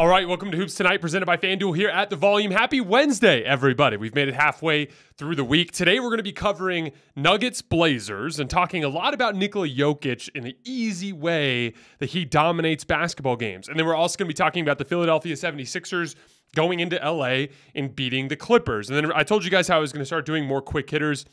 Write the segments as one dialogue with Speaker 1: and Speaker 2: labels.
Speaker 1: All right, welcome to Hoops Tonight, presented by FanDuel here at the Volume. Happy Wednesday, everybody. We've made it halfway through the week. Today, we're going to be covering Nuggets Blazers and talking a lot about Nikola Jokic in the easy way that he dominates basketball games. And then we're also going to be talking about the Philadelphia 76ers going into LA and beating the Clippers. And then I told you guys how I was going to start doing more quick hitters.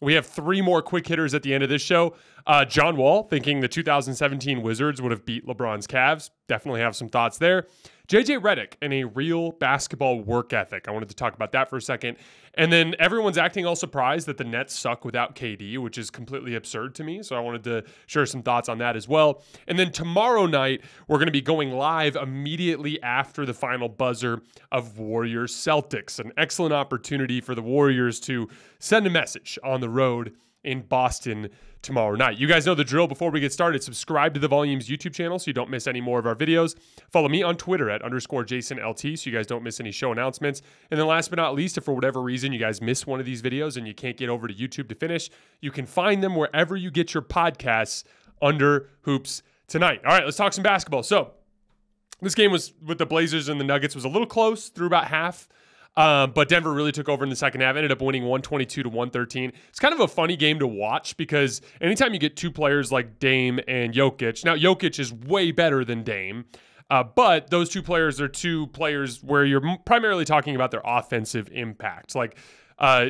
Speaker 1: We have three more quick hitters at the end of this show. Uh, John Wall thinking the 2017 Wizards would have beat LeBron's Cavs. Definitely have some thoughts there. JJ Redick and a real basketball work ethic. I wanted to talk about that for a second. And then everyone's acting all surprised that the Nets suck without KD, which is completely absurd to me. So I wanted to share some thoughts on that as well. And then tomorrow night, we're going to be going live immediately after the final buzzer of Warriors Celtics. An excellent opportunity for the Warriors to send a message on the road in Boston tomorrow night. You guys know the drill. Before we get started, subscribe to the Volumes YouTube channel so you don't miss any more of our videos. Follow me on Twitter at underscore Jason LT so you guys don't miss any show announcements. And then last but not least, if for whatever reason you guys miss one of these videos and you can't get over to YouTube to finish, you can find them wherever you get your podcasts under Hoops Tonight. All right, let's talk some basketball. So this game was with the Blazers and the Nuggets was a little close through about half. Um, but Denver really took over in the second half, ended up winning 122 to 113. It's kind of a funny game to watch because anytime you get two players like Dame and Jokic, now Jokic is way better than Dame. Uh, but those two players are two players where you're primarily talking about their offensive impact. Like uh,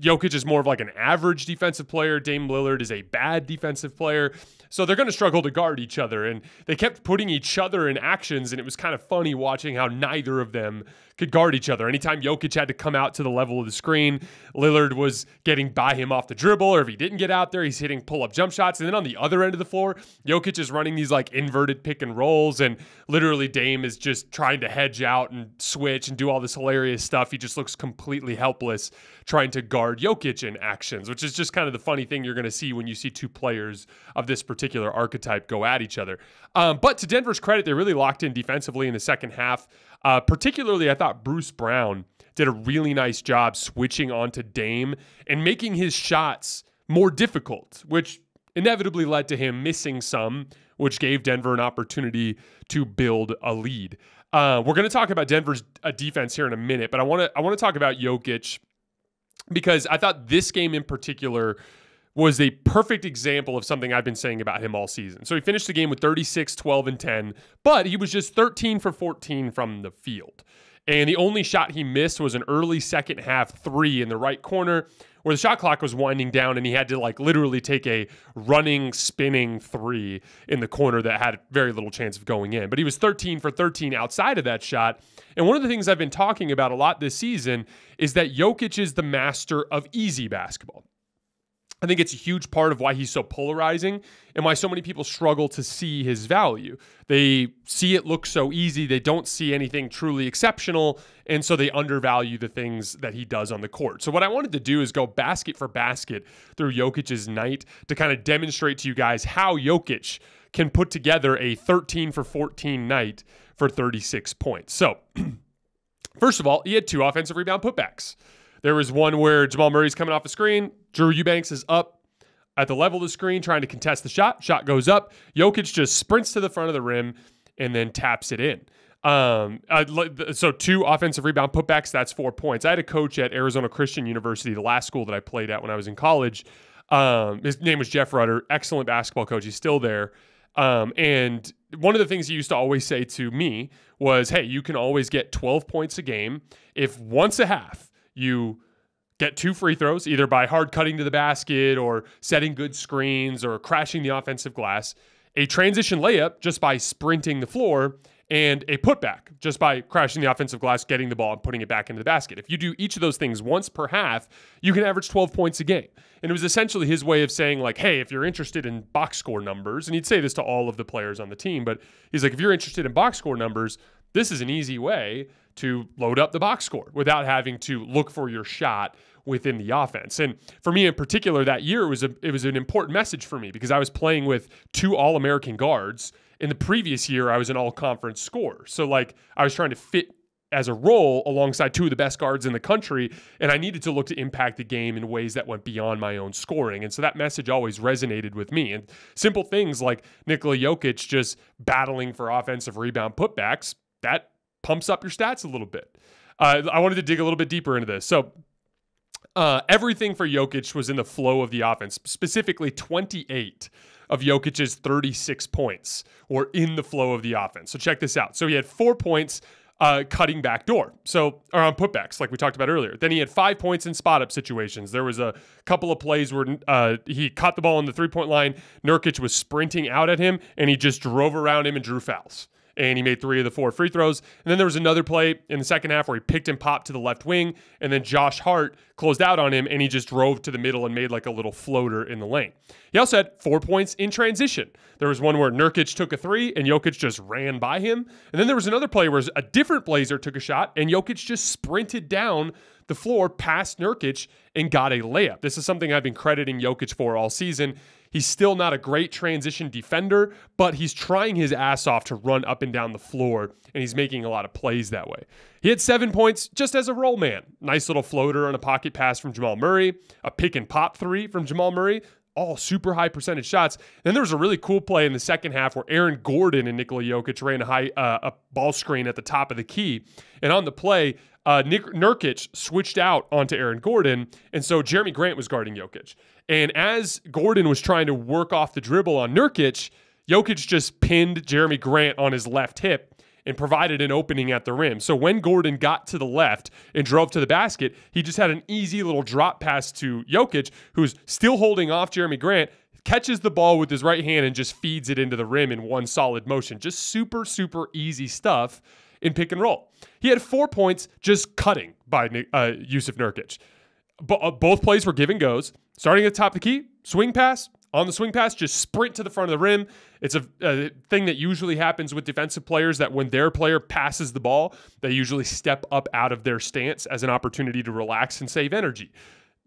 Speaker 1: Jokic is more of like an average defensive player. Dame Lillard is a bad defensive player. So they're going to struggle to guard each other. And they kept putting each other in actions. And it was kind of funny watching how neither of them could guard each other. Anytime Jokic had to come out to the level of the screen, Lillard was getting by him off the dribble, or if he didn't get out there, he's hitting pull up jump shots. And then on the other end of the floor, Jokic is running these like inverted pick and rolls, and literally Dame is just trying to hedge out and switch and do all this hilarious stuff. He just looks completely helpless trying to guard Jokic in actions, which is just kind of the funny thing you're going to see when you see two players of this particular archetype go at each other. Um, but to Denver's credit, they really locked in defensively in the second half. Uh, particularly, I thought Bruce Brown did a really nice job switching onto Dame and making his shots more difficult, which inevitably led to him missing some, which gave Denver an opportunity to build a lead. Uh, we're going to talk about Denver's uh, defense here in a minute, but I want to I want to talk about Jokic because I thought this game in particular was a perfect example of something I've been saying about him all season. So he finished the game with 36, 12, and 10, but he was just 13 for 14 from the field. And the only shot he missed was an early second half three in the right corner where the shot clock was winding down and he had to like literally take a running, spinning three in the corner that had very little chance of going in. But he was 13 for 13 outside of that shot. And one of the things I've been talking about a lot this season is that Jokic is the master of easy basketball. I think it's a huge part of why he's so polarizing and why so many people struggle to see his value. They see it look so easy, they don't see anything truly exceptional, and so they undervalue the things that he does on the court. So, what I wanted to do is go basket for basket through Jokic's night to kind of demonstrate to you guys how Jokic can put together a 13 for 14 night for 36 points. So, first of all, he had two offensive rebound putbacks. There was one where Jamal Murray's coming off the screen. Drew Eubanks is up at the level of the screen trying to contest the shot. Shot goes up. Jokic just sprints to the front of the rim and then taps it in. Um, so two offensive rebound putbacks, that's four points. I had a coach at Arizona Christian University, the last school that I played at when I was in college. Um, his name was Jeff Rutter, excellent basketball coach. He's still there. Um, and one of the things he used to always say to me was, Hey, you can always get 12 points a game if once a half you get two free throws, either by hard cutting to the basket or setting good screens or crashing the offensive glass, a transition layup just by sprinting the floor, and a putback just by crashing the offensive glass, getting the ball, and putting it back into the basket. If you do each of those things once per half, you can average 12 points a game. And it was essentially his way of saying, like, hey, if you're interested in box score numbers, and he'd say this to all of the players on the team, but he's like, if you're interested in box score numbers, this is an easy way to load up the box score without having to look for your shot within the offense. And for me in particular that year it was a it was an important message for me because I was playing with two all-American guards. In the previous year I was an all-conference scorer. So like I was trying to fit as a role alongside two of the best guards in the country. And I needed to look to impact the game in ways that went beyond my own scoring. And so that message always resonated with me. And simple things like Nikola Jokic just battling for offensive rebound putbacks, that pumps up your stats a little bit. Uh, I wanted to dig a little bit deeper into this. So uh, everything for Jokic was in the flow of the offense, specifically 28 of Jokic's 36 points were in the flow of the offense. So check this out. So he had four points uh, cutting back door. So, or on putbacks, like we talked about earlier. Then he had five points in spot up situations. There was a couple of plays where uh, he caught the ball on the three point line. Nurkic was sprinting out at him, and he just drove around him and drew fouls and he made three of the four free throws. And then there was another play in the second half where he picked and popped to the left wing, and then Josh Hart closed out on him, and he just drove to the middle and made like a little floater in the lane. He also had four points in transition. There was one where Nurkic took a three, and Jokic just ran by him. And then there was another play where a different Blazer took a shot, and Jokic just sprinted down the floor past Nurkic and got a layup. This is something I've been crediting Jokic for all season. He's still not a great transition defender, but he's trying his ass off to run up and down the floor, and he's making a lot of plays that way. He had seven points just as a roll man. Nice little floater on a pocket pass from Jamal Murray, a pick and pop three from Jamal Murray, all super high percentage shots. Then there was a really cool play in the second half where Aaron Gordon and Nikola Jokic ran a high uh, a ball screen at the top of the key, and on the play, uh, Nick Nurkic switched out onto Aaron Gordon, and so Jerami Grant was guarding Jokic. And as Gordon was trying to work off the dribble on Nurkic, Jokic just pinned Jerami Grant on his left hip and provided an opening at the rim. So when Gordon got to the left and drove to the basket, he just had an easy little drop pass to Jokic, who's still holding off Jerami Grant, catches the ball with his right hand and just feeds it into the rim in one solid motion. Just super, super easy stuff in pick and roll. He had four points just cutting by uh, Jusuf Nurkic. Uh, both plays were give and goes. Starting at the top of the key, swing pass. On the swing pass, just sprint to the front of the rim. It's a, a thing that usually happens with defensive players that when their player passes the ball, they usually step up out of their stance as an opportunity to relax and save energy.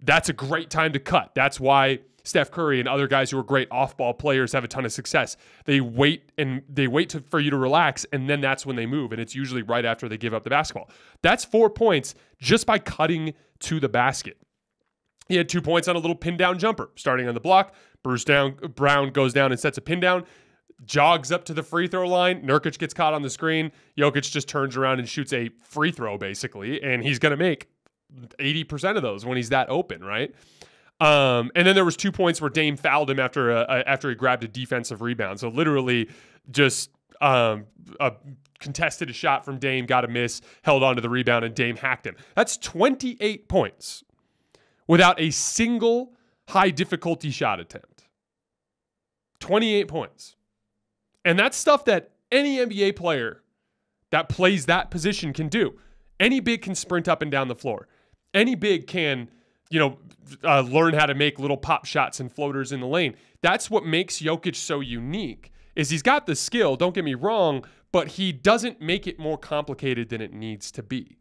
Speaker 1: That's a great time to cut. That's why Steph Curry and other guys who are great off-ball players have a ton of success. They wait and they wait to, for you to relax, and then that's when they move. And it's usually right after they give up the basketball. That's four points just by cutting to the basket. He had two points on a little pin down jumper, starting on the block. Bruce down, Brown goes down and sets a pin down, jogs up to the free throw line. Nurkic gets caught on the screen. Jokic just turns around and shoots a free throw, basically, and he's going to make 80% of those when he's that open, right? Um, and then there was two points where Dame fouled him after a, a, after he grabbed a defensive rebound. So literally just um, a contested a shot from Dame, got a miss, held onto the rebound, and Dame hacked him. That's 28 points without a single high difficulty shot attempt. 28 points. And that's stuff that any NBA player that plays that position can do. Any big can sprint up and down the floor. Any big can, you know, uh, learn how to make little pop shots and floaters in the lane. That's what makes Jokic so unique. Is he's got the skill, don't get me wrong, but he doesn't make it more complicated than it needs to be.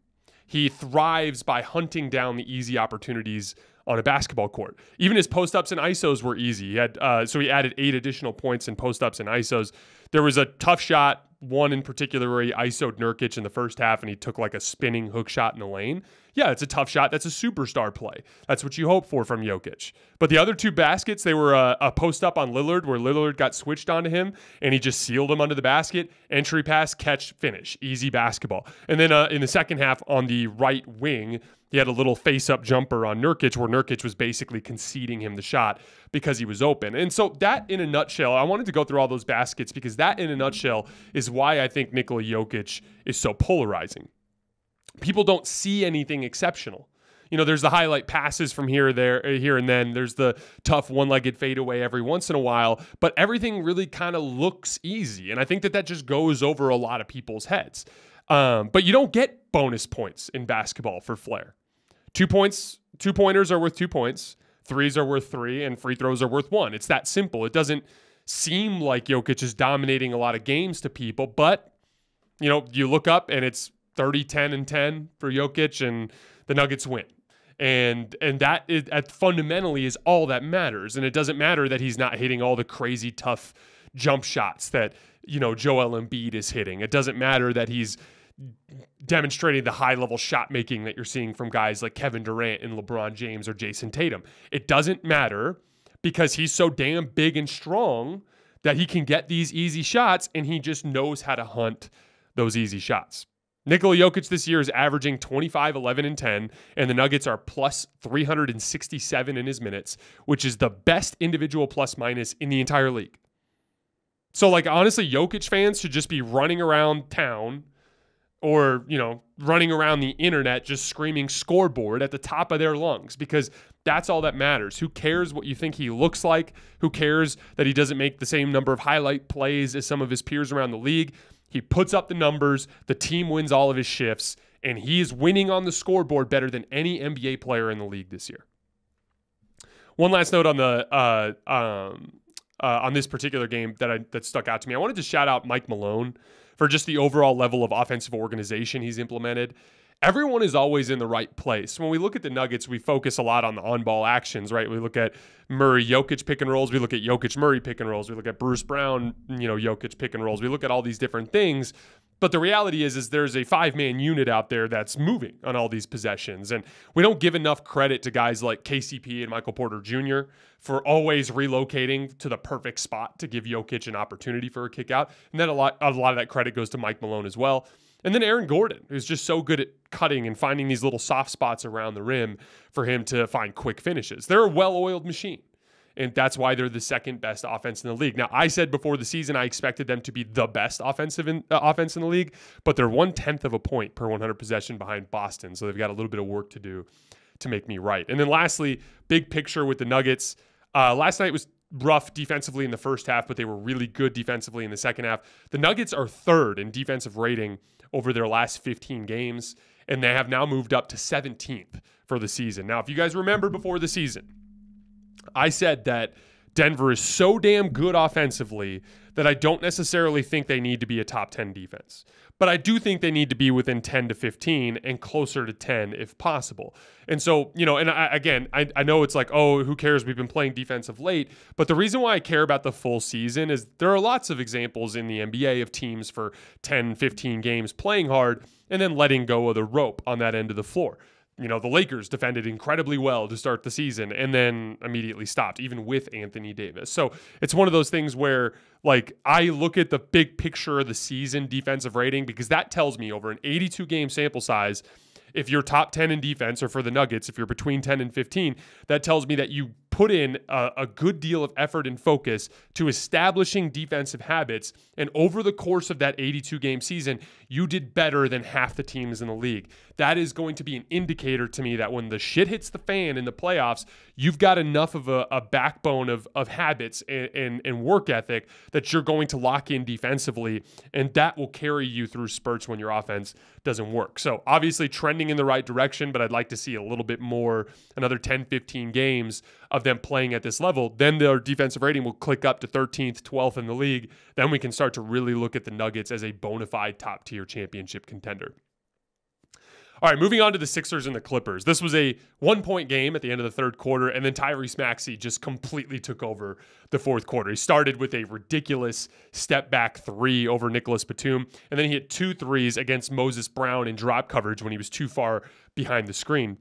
Speaker 1: He thrives by hunting down the easy opportunities on a basketball court. Even his post ups and ISOs were easy. He had uh, so he added eight additional points in post ups and ISOs. There was a tough shot, one in particular where he ISOed Nurkic in the first half and he took like a spinning hook shot in the lane yeah, it's a tough shot. That's a superstar play. That's what you hope for from Jokic. But the other two baskets, they were a, a, post up on Lillard where Lillard got switched onto him and he just sealed him under the basket. Entry pass, catch, finish. Easy basketball. And then uh, in the second half on the right wing, he had a little face up jumper on Nurkic where Nurkic was basically conceding him the shot because he was open. And so, that in a nutshell, I wanted to go through all those baskets because that in a nutshell is why I think Nikola Jokic is so polarizing people don't see anything exceptional. You know, there's the highlight passes from here, there, uh, here and then. There's the tough one-legged fadeaway every once in a while, but everything really kind of looks easy, and I think that that just goes over a lot of people's heads. Um, but you don't get bonus points in basketball for flair. Two points, two pointers are worth two points. Threes are worth three, and free throws are worth one. It's that simple. It doesn't seem like Jokic is dominating a lot of games to people, but you know, you look up and it's 30, 10, and 10 for Jokic, and the Nuggets win. And and that is that fundamentally is all that matters. And it doesn't matter that he's not hitting all the crazy tough jump shots that you know Joel Embiid is hitting. It doesn't matter that he's demonstrating the high level shot making that you're seeing from guys like Kevin Durant and LeBron James or Jayson Tatum. It doesn't matter because he's so damn big and strong that he can get these easy shots and he just knows how to hunt those easy shots. Nikola Jokic this year is averaging 25, 11, and 10, and the Nuggets are plus 367 in his minutes, which is the best individual plus minus in the entire league. So, like, honestly, Jokic fans should just be running around town or, you know, running around the internet just screaming scoreboard at the top of their lungs because that's all that matters. Who cares what you think he looks like? Who cares that he doesn't make the same number of highlight plays as some of his peers around the league? He puts up the numbers, the team wins all of his shifts, and he is winning on the scoreboard better than any NBA player in the league this year. One last note on the uh, um, uh, on this particular game that I, that stuck out to me. I wanted to shout out Mike Malone for just the overall level of offensive organization he's implemented everyone is always in the right place. When we look at the Nuggets, we focus a lot on the on ball actions, right? We look at Murray Jokic pick and rolls, we look at Jokic Murray pick and rolls, we look at Bruce Brown, you know, Jokic pick and rolls, we look at all these different things. But the reality is, is there's a five man unit out there that's moving on all these possessions, and we don't give enough credit to guys like KCP and Michael Porter Jr. for always relocating to the perfect spot to give Jokic an opportunity for a kick out. And then a lot, a lot of that credit goes to Mike Malone as well. And then Aaron Gordon, who's just so good at cutting and finding these little soft spots around the rim for him to find quick finishes. They're a well oiled machine. And that's why they're the second best offense in the league. Now, I said before the season I expected them to be the best offensive in, uh, offense in the league, but they're one tenth of a point per 100 possession behind Boston. So they've got a little bit of work to do to make me right. And then lastly, big picture with the Nuggets. Uh, last night was rough defensively in the first half, but they were really good defensively in the second half. The Nuggets are third in defensive rating over their last 15 games, and they have now moved up to 17th for the season. Now, if you guys remember before the season, I said that Denver is so damn good offensively that I don't necessarily think they need to be a top 10 defense. But I do think they need to be within 10 to 15 and closer to 10 if possible. And so, you know, and I, again, I, I know it's like, oh, who cares? We've been playing defensive late. But the reason why I care about the full season is there are lots of examples in the NBA of teams for 10, 15 games playing hard and then letting go of the rope on that end of the floor you know, the Lakers defended incredibly well to start the season and then immediately stopped, even with Anthony Davis. So it's one of those things where, like, I look at the big picture of the season defensive rating because that tells me over an 82 game sample size, if you're top 10 in defense or for the Nuggets, if you're between 10 and 15, that tells me that you put in a, a, good deal of effort and focus to establishing defensive habits. And over the course of that 82 game season, you did better than half the teams in the league. That is going to be an indicator to me that when the shit hits the fan in the playoffs, you've got enough of a, a backbone of, of habits and, and, and work ethic that you're going to lock in defensively. And that will carry you through spurts when your offense doesn't work. So obviously trending in the right direction, but I'd like to see a little bit more, another 10, 15 games of them playing at this level, then their defensive rating will click up to 13th, 12th in the league. Then we can start to really look at the Nuggets as a bona fide top tier championship contender. All right, moving on to the Sixers and the Clippers. This was a one point game at the end of the third quarter, and then Tyrese Maxey just completely took over the fourth quarter. He started with a ridiculous step back three over Nicolas Batum, and then he hit two threes against Moses Brown in drop coverage when he was too far behind the screen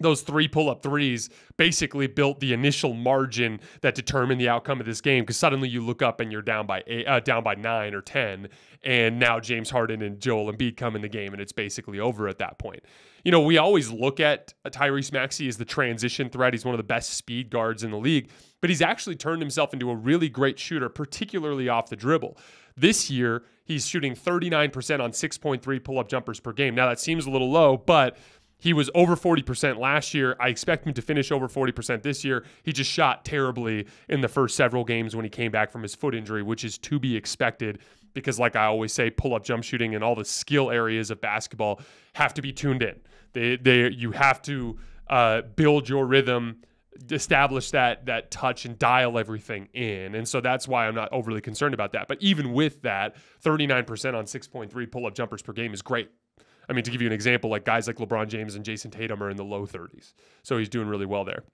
Speaker 1: those three pull up threes basically built the initial margin that determined the outcome of this game because suddenly you look up and you're down by eight, uh, down by nine or ten, and now James Harden and Joel Embiid come in the game and it's basically over at that point. You know, we always look at Tyrese Maxey as the transition threat. He's one of the best speed guards in the league, but he's actually turned himself into a really great shooter, particularly off the dribble. This year, he's shooting 39% on 6.3 pull up jumpers per game. Now, that seems a little low, but he was over 40% last year. I expect him to finish over 40% this year. He just shot terribly in the first several games when he came back from his foot injury, which is to be expected because, like I always say, pull up jump shooting and all the skill areas of basketball have to be tuned in. They, they, you have to uh, build your rhythm establish that that touch and dial everything in. And so that's why I'm not overly concerned about that. But even with that, 39% on 6.3 pull-up jumpers per game is great. I mean, to give you an example, like guys like LeBron James and Jayson Tatum are in the low 30s. So he's doing really well there.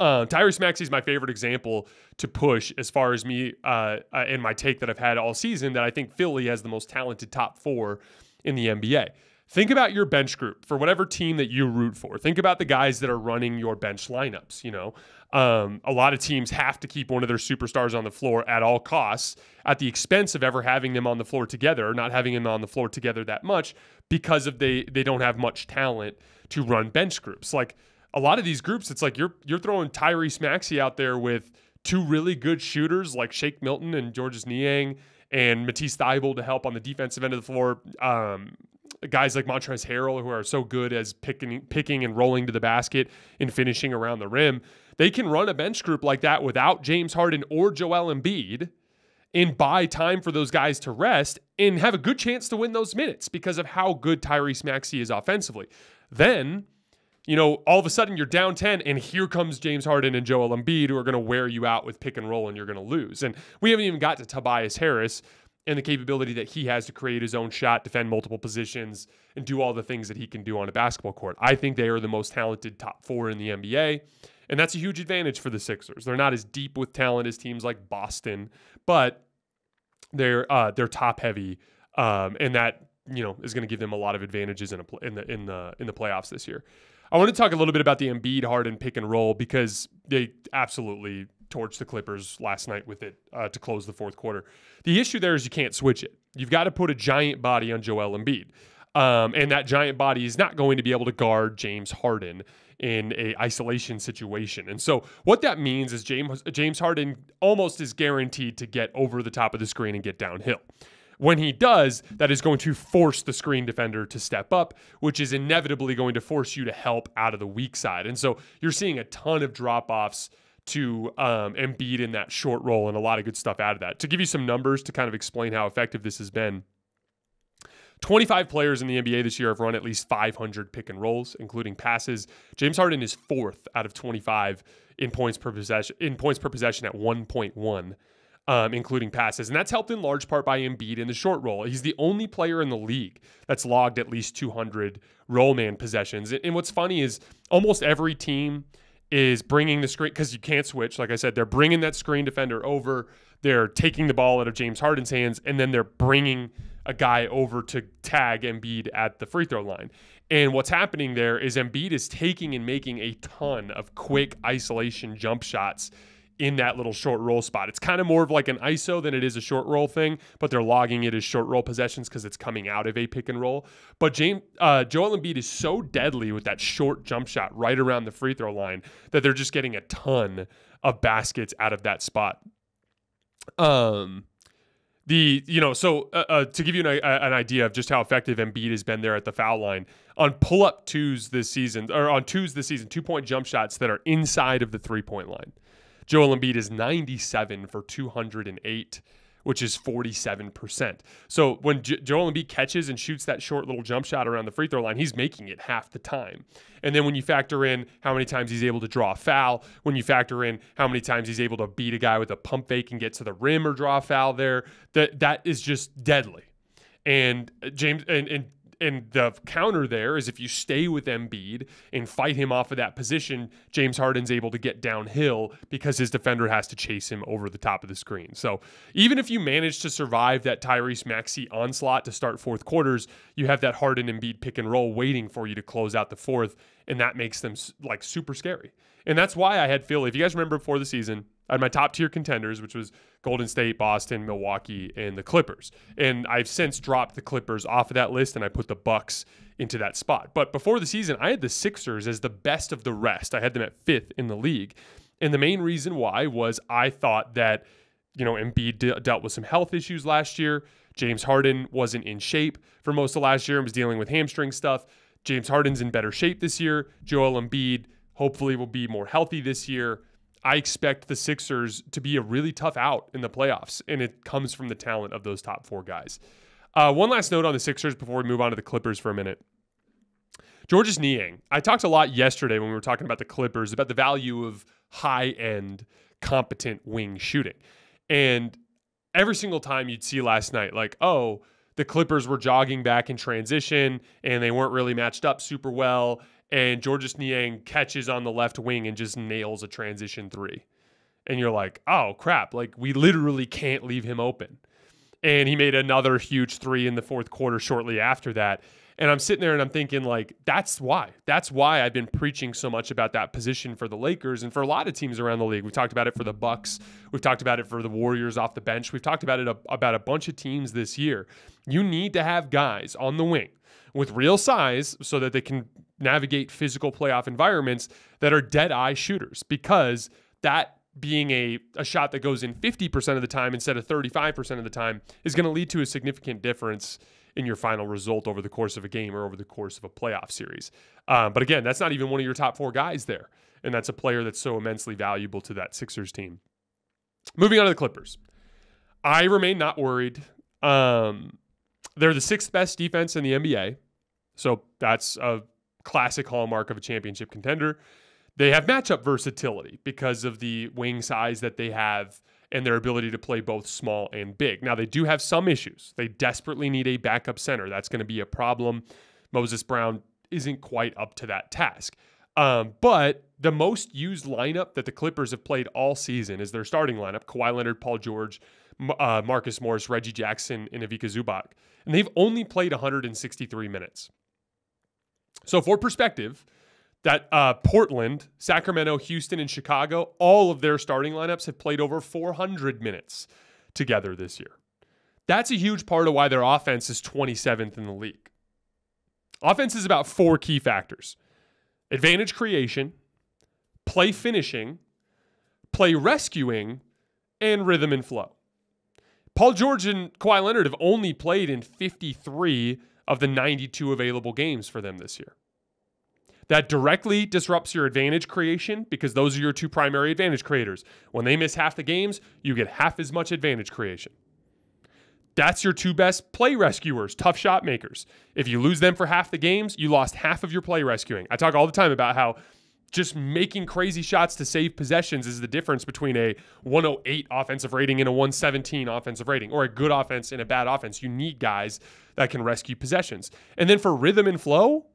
Speaker 1: Uh, Tyrese Maxey is my favorite example to push as far as me uh, uh, in my take that I've had all season that I think Philly has the most talented top four in the NBA. Think about your bench group for whatever team that you root for. Think about the guys that are running your bench lineups. You know, um, a lot of teams have to keep one of their superstars on the floor at all costs at the expense of ever having them on the floor together or not having them on the floor together that much because of they they don't have much talent to run bench groups. Like a lot of these groups, it's like you're you're throwing Tyrese Maxey out there with two really good shooters like Shake Milton and Georges Niang and Matisse Thybulle to help on the defensive end of the floor. Um, guys like Montrezl Harrell who are so good as picking picking and rolling to the basket and finishing around the rim. They can run a bench group like that without James Harden or Joel Embiid and buy time for those guys to rest and have a good chance to win those minutes because of how good Tyrese Maxey is offensively. Then, you know, all of a sudden you're down 10 and here comes James Harden and Joel Embiid who are going to wear you out with pick and roll and you're going to lose. And we haven't even got to Tobias Harris and the capability that he has to create his own shot, defend multiple positions, and do all the things that he can do on a basketball court. I think they are the most talented top four in the NBA. And that's a huge advantage for the Sixers. They're not as deep with talent as teams like Boston, but they're uh, they're top heavy, um, and that you know is going to give them a lot of advantages in, a, in the in the in the playoffs this year. I want to talk a little bit about the Embiid Harden pick and roll because they absolutely torched the Clippers last night with it uh, to close the fourth quarter. The issue there is you can't switch it. You've got to put a giant body on Joel Embiid. Um, and that giant body is not going to be able to guard James Harden in a isolation situation. And so what that means is James James Harden almost is guaranteed to get over the top of the screen and get downhill. When he does, that is going to force the screen defender to step up, which is inevitably going to force you to help out of the weak side. And so you're seeing a ton of drop offs to um, Embiid in that short role and a lot of good stuff out of that. To give you some numbers to kind of explain how effective this has been, 25 players in the NBA this year have run at least 500 pick and rolls, including passes. James Harden is fourth out of 25 in points per possession in points per possession at 1.1. Um, including passes. And that's helped in large part by Embiid in the short roll. He's the only player in the league that's logged at least 200 roll man possessions. And what's funny is almost every team is bringing the screen because you can't switch. Like I said, they're bringing that screen defender over. They're taking the ball out of James Harden's hands, and then they're bringing a guy over to tag Embiid at the free throw line. And what's happening there is Embiid is taking and making a ton of quick isolation jump shots in that little short roll spot. It's kind of more of like an ISO than it is a short roll thing, but they're logging it as short roll possessions because it's coming out of a pick and roll. But James uh, Joel Embiid is so deadly with that short jump shot right around the free throw line that they're just getting a ton of baskets out of that spot. Um, the you know so uh, uh, to give you an, an, idea of just how effective Embiid has been there at the foul line on pull up twos this season or on twos this season two point jump shots that are inside of the three point line. Joel Embiid is 97 for 208 which is 47%. So when J- Joel Embiid catches and shoots that short little jump shot around the free throw line, he's making it half the time. And then when you factor in how many times he's able to draw a foul, when you factor in how many times he's able to beat a guy with a pump fake and get to the rim or draw a foul there, that that is just deadly. And uh, James and, and and the counter there is if you stay with Embiid and fight him off of that position, James Harden's able to get downhill because his defender has to chase him over the top of the screen. So even if you manage to survive that Tyrese Maxey onslaught to start fourth quarters, you have that Harden Embiid pick and roll waiting for you to close out the fourth, and that makes them like super scary. And that's why I had Philly. If you guys remember before the season, I had my top tier contenders, which was Golden State, Boston, Milwaukee, and the Clippers. And I've since dropped the Clippers off of that list and I put the Bucks into that spot. But before the season, I had the Sixers as the best of the rest. I had them at fifth in the league. And the main reason why was I thought that, you know, Embiid de- dealt with some health issues last year. James Harden wasn't in shape for most of last year and was dealing with hamstring stuff. James Harden's in better shape this year. Joel Embiid hopefully will be more healthy this year. I expect the Sixers to be a really tough out in the playoffs, and it comes from the talent of those top four guys. Uh, one last note on the Sixers before we move on to the Clippers for a minute. Georges Niang. I talked a lot yesterday when we were talking about the Clippers about the value of high end, competent wing shooting. And every single time you'd see last night, like, oh, the Clippers were jogging back in transition and they weren't really matched up super well and Georges Niang catches on the left wing and just nails a transition three. And you're like, oh crap, like we literally can't leave him open. And he made another huge three in the fourth quarter shortly after that. And I'm sitting there and I'm thinking, like, that's why. That's why I've been preaching so much about that position for the Lakers and for a lot of teams around the league. We've talked about it for the Bucks. We've talked about it for the Warriors off the bench. We've talked about it about a bunch of teams this year. You need to have guys on the wing with real size so that they can navigate physical playoff environments that are dead eye shooters because that being a, a shot that goes in 50% of the time instead of 35% of the time is going to lead to a significant difference in your final result over the course of a game or over the course of a playoff series. Um, but again, that's not even one of your top four guys there. And that's a player that's so immensely valuable to that Sixers team. Moving on to the Clippers. I remain not worried. Um, they're the sixth best defense in the NBA. So that's a classic hallmark of a championship contender. They have matchup versatility because of the wing size that they have and their ability to play both small and big. Now, they do have some issues. They desperately need a backup center. That's going to be a problem. Moses Brown isn't quite up to that task. Um, but the most used lineup that the Clippers have played all season is their starting lineup Kawhi Leonard, Paul George, uh, Marcus Morris, Reggie Jackson, and Ivica Zubac. And they've only played 163 minutes. So, for perspective, that uh, Portland, Sacramento, Houston, and Chicago, all of their starting lineups have played over 400 minutes together this year. That's a huge part of why their offense is 27th in the league. Offense is about four key factors advantage creation, play finishing, play rescuing, and rhythm and flow. Paul George and Kawhi Leonard have only played in 53 of the 92 available games for them this year. That directly disrupts your advantage creation because those are your two primary advantage creators. When they miss half the games, you get half as much advantage creation. That's your two best play rescuers, tough shot makers. If you lose them for half the games, you lost half of your play rescuing. I talk all the time about how just making crazy shots to save possessions is the difference between a 108 offensive rating and a 117 offensive rating, or a good offense and a bad offense. You need guys that can rescue possessions. And then for rhythm and flow,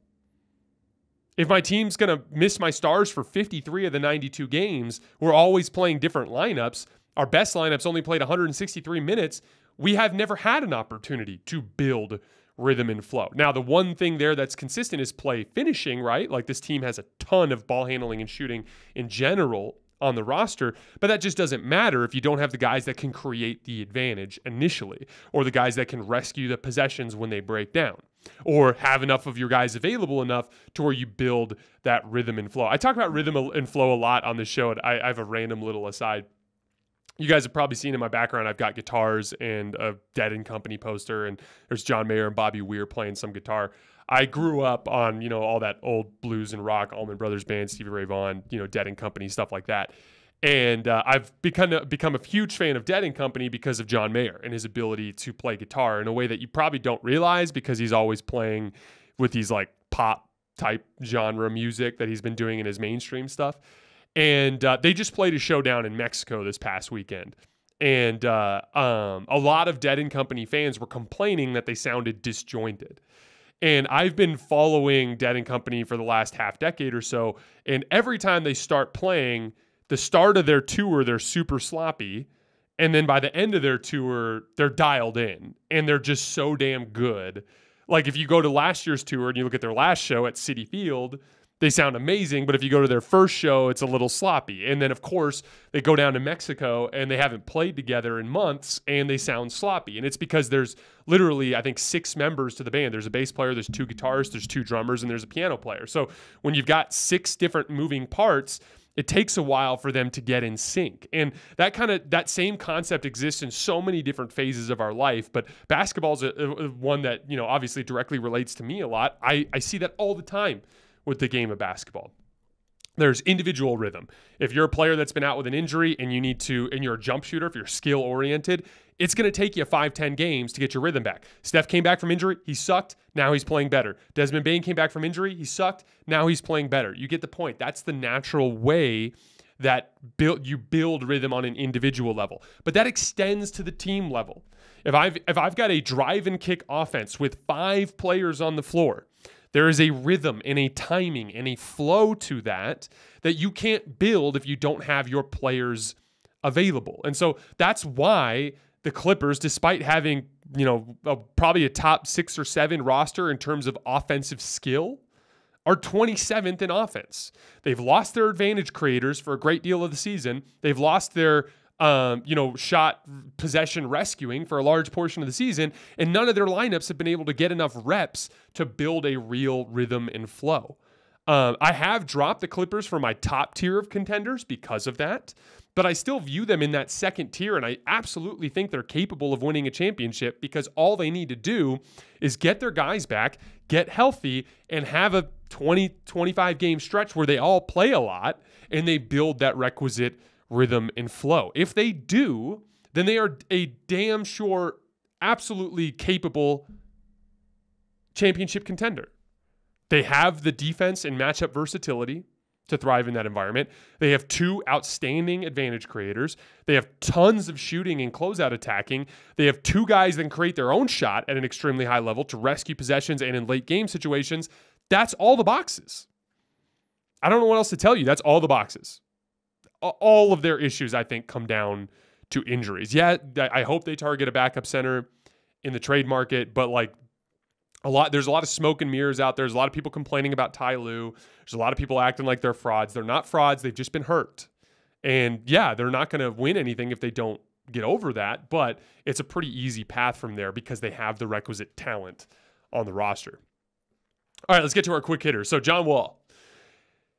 Speaker 1: if my team's going to miss my stars for 53 of the 92 games, we're always playing different lineups. Our best lineups only played 163 minutes. We have never had an opportunity to build rhythm and flow. Now, the one thing there that's consistent is play finishing, right? Like this team has a ton of ball handling and shooting in general on the roster, but that just doesn't matter if you don't have the guys that can create the advantage initially or the guys that can rescue the possessions when they break down or have enough of your guys available enough to where you build that rhythm and flow. I talk about rhythm and flow a lot on the show. I, I have a random little aside you guys have probably seen in my background, I've got guitars and a Dead and Company poster, and there's John Mayer and Bobby Weir playing some guitar. I grew up on you know all that old blues and rock, Allman Brothers Band, Stevie Ray Vaughan, you know Dead and Company stuff like that. And uh, I've become a, become a huge fan of Dead and Company because of John Mayer and his ability to play guitar in a way that you probably don't realize because he's always playing with these like pop type genre music that he's been doing in his mainstream stuff and uh, they just played a showdown in Mexico this past weekend. And uh, um, a lot of Dead and Company fans were complaining that they sounded disjointed. And I've been following Dead and Company for the last half decade or so. And every time they start playing, the start of their tour, they're super sloppy. And then by the end of their tour, they're dialed in and they're just so damn good. Like if you go to last year's tour and you look at their last show at Citi Field, they sound amazing, but if you go to their first show, it's a little sloppy. And then, of course, they go down to Mexico and they haven't played together in months and they sound sloppy. And it's because there's literally, I think, six members to the band. There's a bass player, there's two guitarists, there's two drummers, and there's a piano player. So when you've got six different moving parts, it takes a while for them to get in sync. And that kind of that same concept exists in so many different phases of our life, but basketball is one that, you know, obviously directly relates to me a lot. I, I see that all the time with the game of basketball. There's individual rhythm. If you're a player that's been out with an injury and you need to, and you're a jump shooter, if you're skill oriented, it's going to take you five, 10 games to get your rhythm back. Steph came back from injury. He sucked. Now he's playing better. Desmond Bane came back from injury. He sucked. Now he's playing better. You get the point. That's the natural way that build you build rhythm on an individual level. But that extends to the team level. If I've if I've got a drive and kick offense with five players on the floor, there is a rhythm and a timing and a flow to that that you can't build if you don't have your players available. And so that's why the Clippers, despite having, you know, a, probably a top six or seven roster in terms of offensive skill, are 27th in offense. They've lost their advantage creators for a great deal of the season. They've lost their um, you know, shot possession rescuing for a large portion of the season, and none of their lineups have been able to get enough reps to build a real rhythm and flow. Um, I have dropped the Clippers from my top tier of contenders because of that, but I still view them in that second tier, and I absolutely think they're capable of winning a championship because all they need to do is get their guys back, get healthy, and have a 20, 25 game stretch where they all play a lot and they build that requisite rhythm, and flow. If they do, then they are a damn sure, absolutely capable championship contender. They have the defense and matchup versatility to thrive in that environment. They have two outstanding advantage creators. They have tons of shooting and closeout attacking. They have two guys that create their own shot at an extremely high level to rescue possessions and in late game situations. That's all the boxes. I don't know what else to tell you. That's all the boxes all of their issues, I think, come down to injuries. Yeah, I hope they target a backup center in the trade market, but like a lot, there's a lot of smoke and mirrors out there. There's a lot of people complaining about Ty Lue. There's a lot of people acting like they're frauds. They're not frauds. They've just been hurt. And yeah, they're not going to win anything if they don't get over that, but it's a pretty easy path from there because they have the requisite talent on the roster. All right, let's get to our quick hitters. So, John Wall,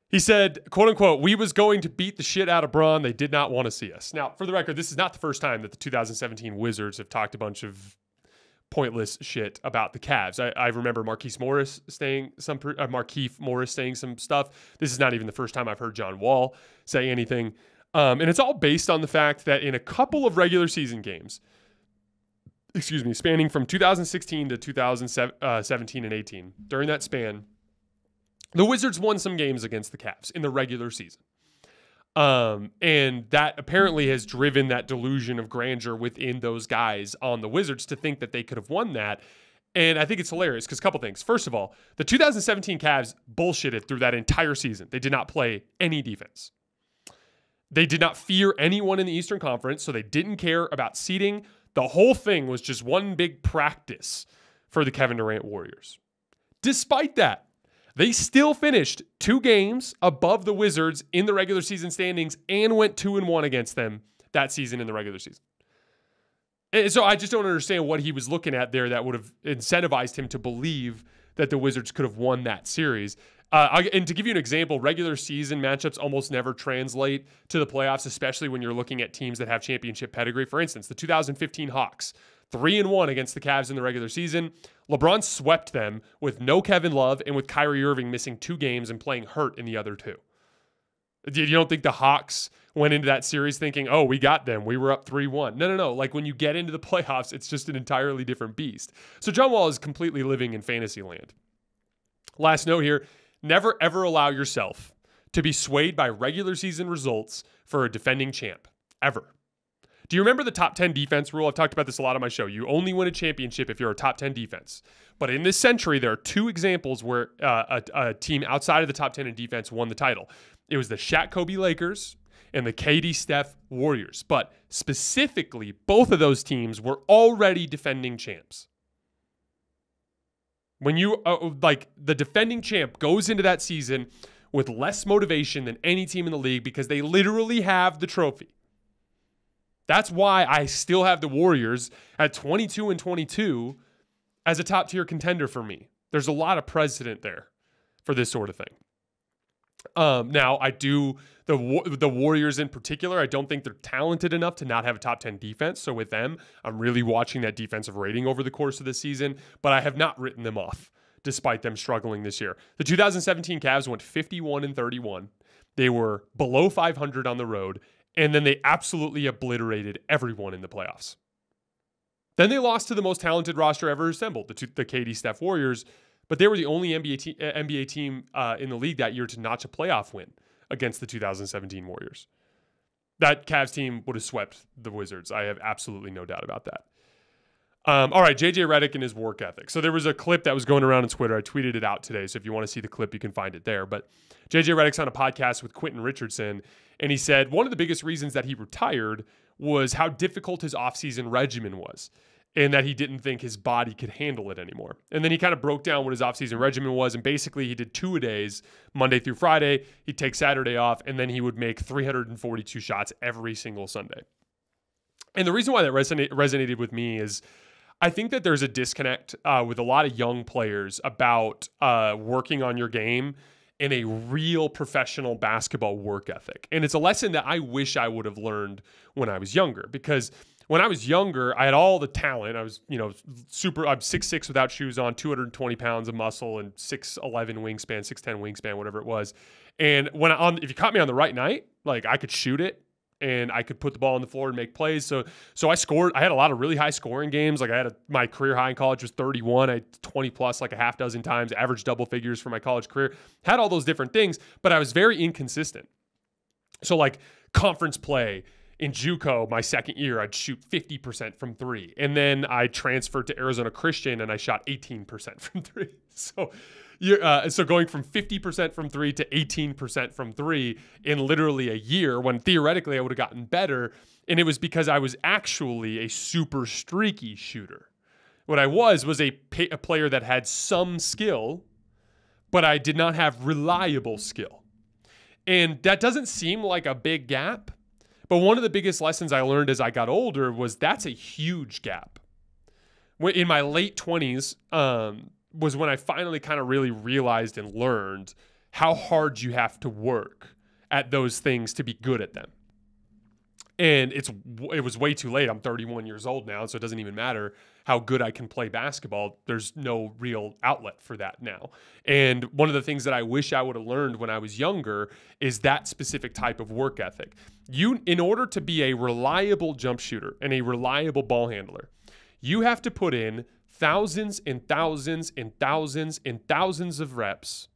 Speaker 1: he said, quote unquote, we was going to beat the shit out of Bron. They did not want to see us. Now, for the record, this is not the first time that the 2017 Wizards have talked a bunch of pointless shit about the Cavs. I, I remember Marquise Morris saying some, uh, Markieff Morris saying some stuff. This is not even the first time I've heard John Wall say anything. Um, and it's all based on the fact that in a couple of regular season games, excuse me, spanning from 2016 to 2017 and 18, during that span, the Wizards won some games against the Cavs in the regular season. Um, and that apparently has driven that delusion of grandeur within those guys on the Wizards to think that they could have won that. And I think it's hilarious because a couple things. First of all, the 2017 Cavs bullshitted through that entire season. They did not play any defense. They did not fear anyone in the Eastern Conference, so they didn't care about seeding. The whole thing was just one big practice for the Kevin Durant Warriors. Despite that, they still finished two games above the Wizards in the regular season standings and went two and one against them that season in the regular season. And so I just don't understand what he was looking at there that would have incentivized him to believe that the Wizards could have won that series. Uh, and to give you an example, regular season matchups almost never translate to the playoffs, especially when you're looking at teams that have championship pedigree. For instance, the 2015 Hawks, three and one against the Cavs in the regular season. LeBron swept them with no Kevin Love and with Kyrie Irving missing two games and playing hurt in the other two. You don't think the Hawks went into that series thinking, oh, we got them. We were up 3 1. No, no, no. Like when you get into the playoffs, it's just an entirely different beast. So John Wall is completely living in fantasy land. Last note here never ever allow yourself to be swayed by regular season results for a defending champ. Ever. Do you remember the top 10 defense rule? I've talked about this a lot on my show. You only win a championship if you're a top 10 defense. But in this century, there are two examples where uh, a, a, team outside of the top 10 in defense won the title. It was the Shaq Kobe Lakers and the KD Steph Warriors. But specifically, both of those teams were already defending champs. When you, uh, like, the defending champ goes into that season with less motivation than any team in the league because they literally have the trophy. That's why I still have the Warriors at 22 and 22 as a top tier contender for me. There's a lot of precedent there for this sort of thing. Um, now, I do the the Warriors in particular. I don't think they're talented enough to not have a top ten defense. So with them, I'm really watching that defensive rating over the course of the season. But I have not written them off, despite them struggling this year. The 2017 Cavs went 51 and 31. They were below 500 on the road, and then they absolutely obliterated everyone in the playoffs. Then they lost to the most talented roster ever assembled, the, two, the KD Steph Warriors, but they were the only NBA, te- uh, NBA team uh, in the league that year to notch a playoff win against the 2017 Warriors. That Cavs team would have swept the Wizards. I have absolutely no doubt about that. Um, all right, JJ Redick and his work ethic. So there was a clip that was going around on Twitter. I tweeted it out today. So if you want to see the clip, you can find it there. But JJ Redick's on a podcast with Quentin Richardson, and he said one of the biggest reasons that he retired was how difficult his offseason regimen was and that he didn't think his body could handle it anymore. And then he kind of broke down what his offseason regimen was. And basically, he did two a days, Monday through Friday. He'd take Saturday off, and then he would make 342 shots every single Sunday. And the reason why that resonate, resonated with me is I think that there's a disconnect uh, with a lot of young players about uh, working on your game in a real professional basketball work ethic. And it's a lesson that I wish I would have learned when I was younger because when I was younger, I had all the talent. I was, you know, super, I'm 6'6 without shoes on, 220 pounds of muscle and 6'11 wingspan, 6'10 wingspan, whatever it was. And when I, on, if you caught me on the right night, like I could shoot it and I could put the ball on the floor and make plays. So so I scored. I had a lot of really high scoring games. Like I had a, my career high in college was 31. I had 20 plus like a half dozen times, average double figures for my college career. Had all those different things, but I was very inconsistent. So like conference play in JUCO, my second year, I'd shoot 50% from three. And then I transferred to Arizona Christian and I shot 18% from three. So uh, so going from 50% from three to 18% from three in literally a year, when theoretically I would have gotten better. And it was because I was actually a super streaky shooter. What I was was a, pay, a player that had some skill, but I did not have reliable skill. And that doesn't seem like a big gap. But one of the biggest lessons I learned as I got older was that's a huge gap. In my late 20s, um, was when I finally kind of really realized and learned how hard you have to work at those things to be good at them. And it's it was way too late. I'm 31 years old now, so it doesn't even matter how good I can play basketball. There's no real outlet for that now. And one of the things that I wish I would have learned when I was younger is that specific type of work ethic. You in order to be a reliable jump shooter and a reliable ball handler, you have to put in thousands and thousands and thousands and thousands of reps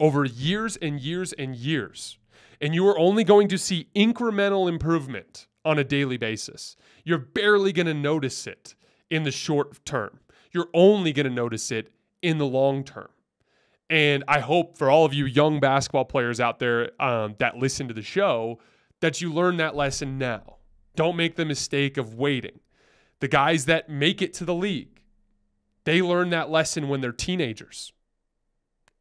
Speaker 1: over years and years and years. And you are only going to see incremental improvement on a daily basis. You're barely going to notice it in the short term. You're only going to notice it in the long term. And I hope for all of you young basketball players out there um, that listen to the show that you learn that lesson now. Don't make the mistake of waiting. The guys that make it to the league, they learn that lesson when they're teenagers.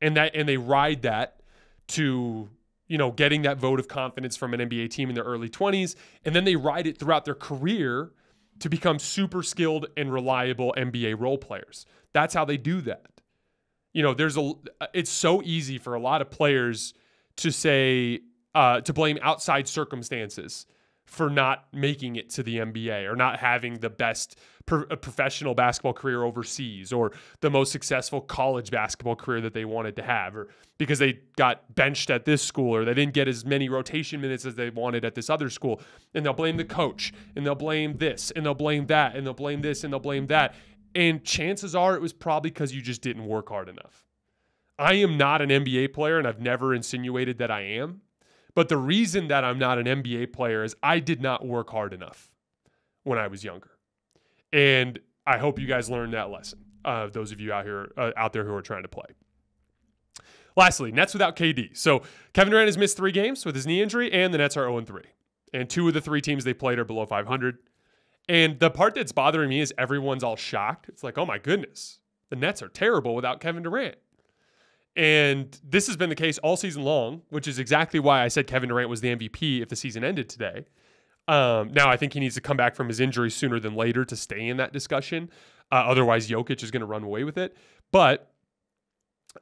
Speaker 1: And that and they ride that to, you know, getting that vote of confidence from an NBA team in their early 20s, and then they ride it throughout their career to become super skilled and reliable NBA role players. That's how they do that. You know, there's a it's so easy for a lot of players to say uh, to blame outside circumstances for not making it to the NBA or not having the best pro- uh, professional basketball career overseas or the most successful college basketball career that they wanted to have or because they got benched at this school or they didn't get as many rotation minutes as they wanted at this other school and they'll blame the coach and they'll blame this and they'll blame that and they'll blame this and they'll blame that and chances are it was probably because you just didn't work hard enough. I am not an NBA player and I've never insinuated that I am. But the reason that I'm not an NBA player is I did not work hard enough when I was younger. And I hope you guys learned that lesson. Uh, those of you out here uh, out there who are trying to play. Lastly, Nets without KD. So Kevin Durant has missed three games with his knee injury, and the Nets are 0 3. And two of the three teams they played are below 500. And the part that's bothering me is everyone's all shocked. It's like, oh my goodness, the Nets are terrible without Kevin Durant. And this has been the case all season long, which is exactly why I said Kevin Durant was the MVP if the season ended today. Um, now, I think he needs to come back from his injury sooner than later to stay in that discussion. Uh, otherwise, Jokic is going to run away with it. But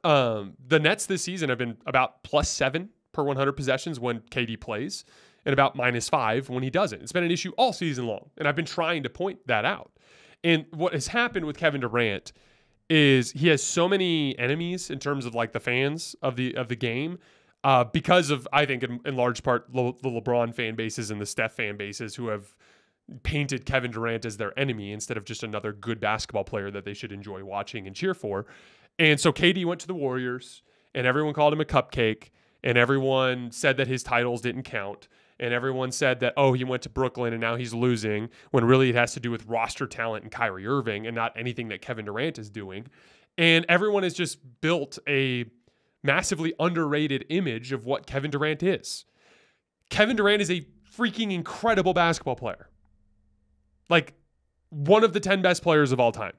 Speaker 1: um, the Nets this season have been about plus seven per 100 possessions when KD plays, and about minus five when he doesn't. It's been an issue all season long, and I've been trying to point that out. And what has happened with Kevin Durant is he has so many enemies in terms of like the fans of the of the game. Uh, because of I think in, in large part Le- the LeBron fan bases and the Steph fan bases who have painted Kevin Durant as their enemy instead of just another good basketball player that they should enjoy watching and cheer for. And so KD went to the Warriors and everyone called him a cupcake and everyone said that his titles didn't count and everyone said that oh he went to Brooklyn and now he's losing when really it has to do with roster talent and Kyrie Irving and not anything that Kevin Durant is doing. And everyone has just built a massively underrated image of what Kevin Durant is. Kevin Durant is a freaking incredible basketball player. Like one of the 10 best players of all time.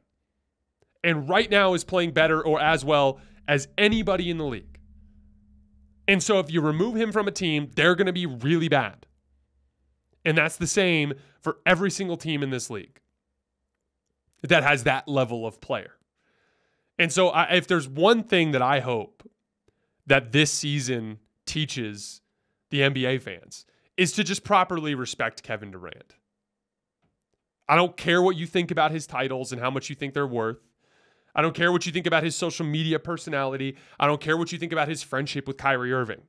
Speaker 1: And right now is playing better or as well as anybody in the league. And so if you remove him from a team, they're going to be really bad. And that's the same for every single team in this league that has that level of player. And so I, if there's one thing that I hope that this season teaches the NBA fans is to just properly respect Kevin Durant. I don't care what you think about his titles and how much you think they're worth. I don't care what you think about his social media personality. I don't care what you think about his friendship with Kyrie Irving.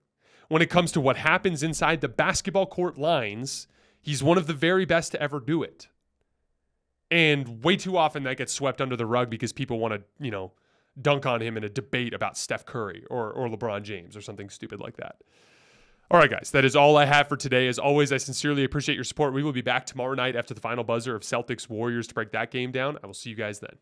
Speaker 1: When it comes to what happens inside the basketball court lines, he's one of the very best to ever do it. And way too often that gets swept under the rug because people want to, you know, dunk on him in a debate about Steph Curry or, or LeBron James or something stupid like that. All right, guys, that is all I have for today. As always, I sincerely appreciate your support. We will be back tomorrow night after the final buzzer of Celtics Warriors to break that game down. I will see you guys then.